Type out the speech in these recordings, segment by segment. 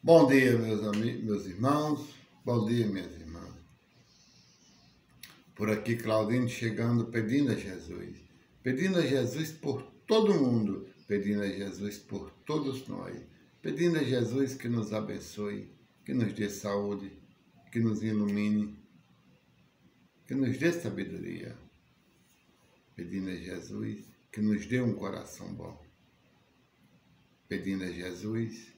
Bom dia, meus amigos, meus irmãos. Bom dia, minhas irmãs. Por aqui, Claudine chegando, pedindo a Jesus. Pedindo a Jesus por todo mundo. Pedindo a Jesus por todos nós. Pedindo a Jesus que nos abençoe, que nos dê saúde, que nos ilumine, que nos dê sabedoria. Pedindo a Jesus que nos dê um coração bom. Pedindo a Jesus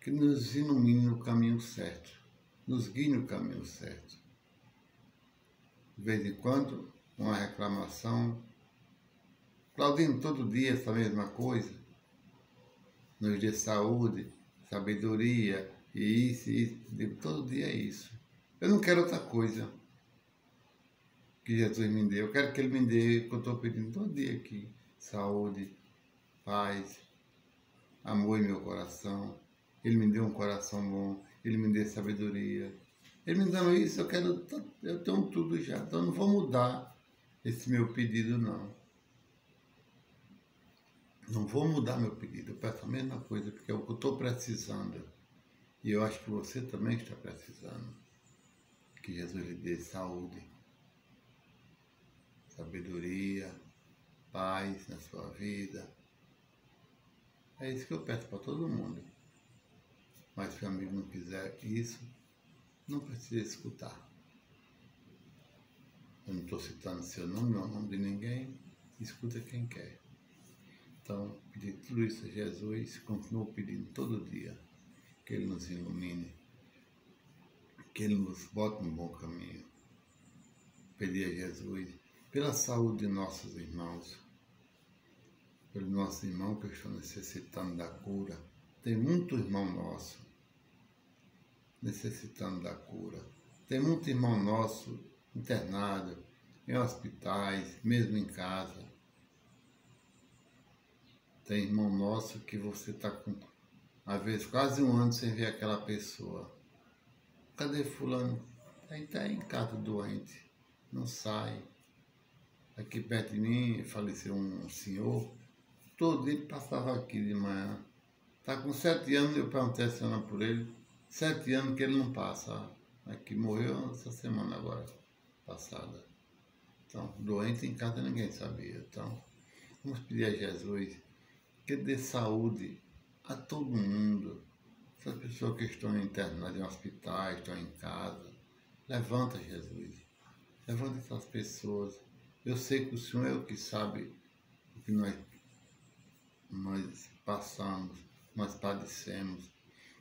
que nos ilumine no caminho certo, nos guie no caminho certo. De vez em quando, uma reclamação. Claudino, todo dia essa mesma coisa. Nos dê saúde, sabedoria, e isso, e isso. Todo dia é isso. Eu não quero outra coisa que Jesus me dê. Eu quero que Ele me dê o que eu estou pedindo todo dia aqui. Saúde, paz, amor em meu coração, ele me deu um coração bom, Ele me deu sabedoria. Ele me deu isso, eu quero, eu tenho tudo já, então não vou mudar esse meu pedido não. Não vou mudar meu pedido, eu peço a mesma coisa, porque é o que eu estou precisando. E eu acho que você também está precisando. Que Jesus lhe dê saúde, sabedoria, paz na sua vida. É isso que eu peço para todo mundo. Mas se o amigo não quiser isso, não precisa escutar. Eu não estou citando seu nome, não é o nome de ninguém, escuta quem quer. Então, pedir tudo isso a Jesus, continuo pedindo todo dia que Ele nos ilumine, que Ele nos bote no bom caminho. Pedir a Jesus pela saúde de nossos irmãos, pelo nosso irmão que estão necessitando da cura, tem muito irmão nosso necessitando da cura. Tem muito irmão nosso internado em hospitais, mesmo em casa. Tem irmão nosso que você está com, às vezes, quase um ano sem ver aquela pessoa. Cadê fulano? Está em casa doente, não sai. Aqui perto de mim faleceu um senhor, todo dia passava aqui de manhã Está com sete anos, eu perguntei a senhora por ele. Sete anos que ele não passa. Aqui morreu essa semana agora, passada. Então, doente em casa ninguém sabia. Então, vamos pedir a Jesus que dê saúde a todo mundo. Essas pessoas que estão internadas em hospitais, estão em casa. Levanta, Jesus. Levanta essas pessoas. Eu sei que o Senhor é o que sabe o que nós, nós passamos nós padecemos.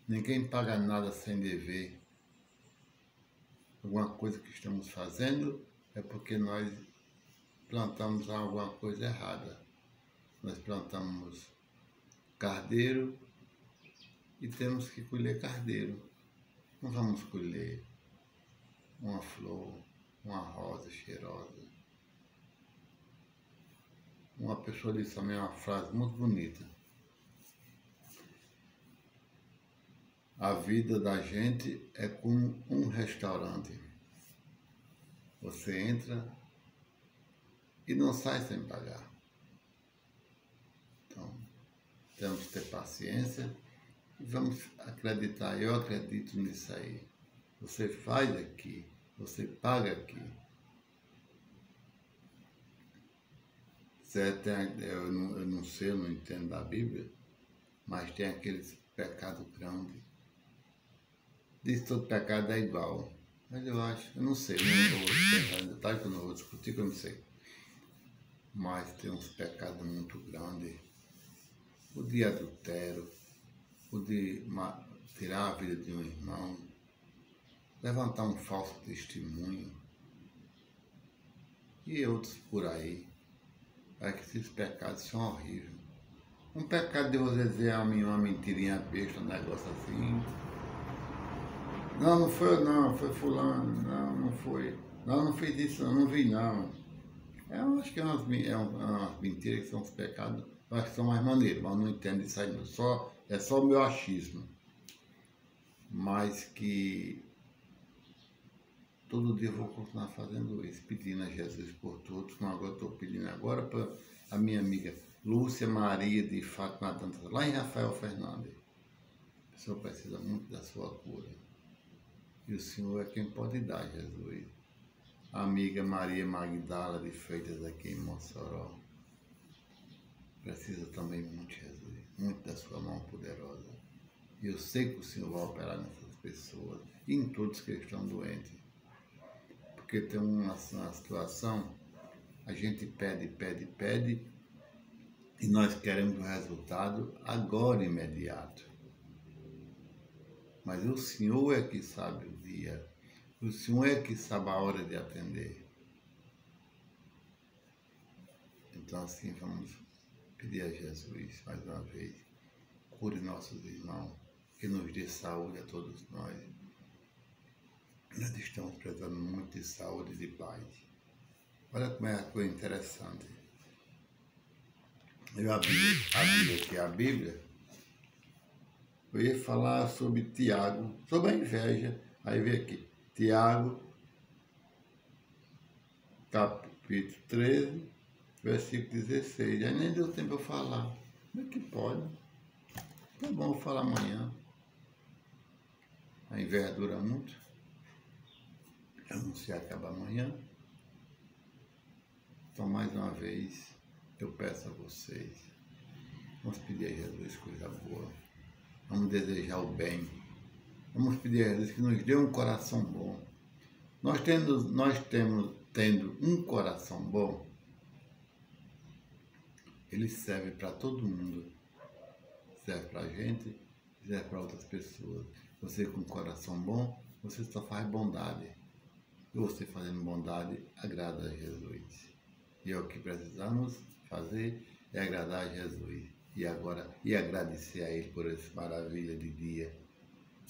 Ninguém paga nada sem dever. Alguma coisa que estamos fazendo é porque nós plantamos alguma coisa errada. Nós plantamos cardeiro e temos que colher cardeiro. Não vamos colher uma flor, uma rosa cheirosa. Uma pessoa disse também uma frase muito bonita. A vida da gente é como um restaurante. Você entra e não sai sem pagar. Então, temos que ter paciência e vamos acreditar. Eu acredito nisso aí. Você faz aqui, você paga aqui. Certo? Eu não, sei, eu não entendo da Bíblia, mas tem aqueles pecados grandes diz todo pecado é igual. Mas eu acho, eu não sei, não vou que eu não vou discutir, que eu não sei. Mas tem uns pecados muito grandes. O de adultério, o de tirar a vida de um irmão, levantar um falso testemunho e outros por aí. É que esses pecados são horríveis. Um pecado de você dizer a mim uma mentirinha besta, um negócio assim, não, não foi não, foi fulano, não, não foi. Não, não fez isso, não, não vi não. É, eu acho que é umas, é umas mentiras que são os pecados, acho que são mais maneiros, mas não entendo isso aí não. Só, é só o meu achismo. Mas que todo dia eu vou continuar fazendo isso, pedindo a Jesus por todos, como agora estou pedindo agora para a minha amiga Lúcia Maria de Fátima Dantas, lá em Rafael Fernandes O Senhor precisa muito da sua cura. E o Senhor é quem pode dar, Jesus. A amiga Maria Magdala de Freitas aqui em Mossoró precisa também muito, Jesus, muito da sua mão poderosa. E eu sei que o Senhor vai operar nessas pessoas e em todos que estão doentes. Porque tem uma, uma situação, a gente pede, pede, pede, e nós queremos o resultado agora imediato. Mas o Senhor é que sabe dia, o Senhor é que sabe a hora de atender. Então assim vamos pedir a Jesus mais uma vez, cure nossos irmãos, que nos dê saúde a todos nós. Nós estamos precisando muito de saúde e de paz. Olha como é a coisa interessante. Eu abri, abri aqui a Bíblia, eu ia falar sobre Tiago, sobre a inveja. Aí vem aqui, Tiago, capítulo 13, versículo 16. Aí nem deu tempo eu falar. Como é que pode? Tá bom, eu falar amanhã. A inveja dura muito. Eu não sei acaba amanhã. Então, mais uma vez, eu peço a vocês, vamos pedir a Jesus coisa boa, vamos desejar o bem, vamos pedir a Jesus que nos dê um coração bom. Nós tendo, nós temos, tendo um coração bom, ele serve para todo mundo. Serve para a gente, serve para outras pessoas. Você com um coração bom, você só faz bondade. E você fazendo bondade agrada a Jesus. E é o que precisamos fazer é agradar a Jesus. E agora, e agradecer a Ele por essa maravilha de dia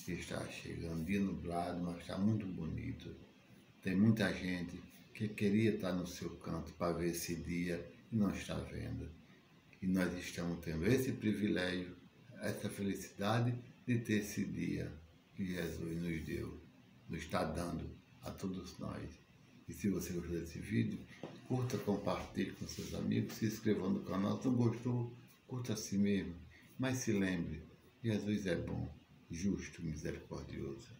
que está chegando. Dia nublado, mas está muito bonito. Tem muita gente que queria estar no seu canto para ver esse dia e não está vendo. E nós estamos tendo esse privilégio, essa felicidade de ter esse dia que Jesus nos deu, nos está dando a todos nós. E se você gostou desse vídeo, curta, compartilhe com seus amigos, se inscreva no canal. Se não gostou, curta assim mesmo. Mas se lembre, Jesus é bom, justo, misericordioso.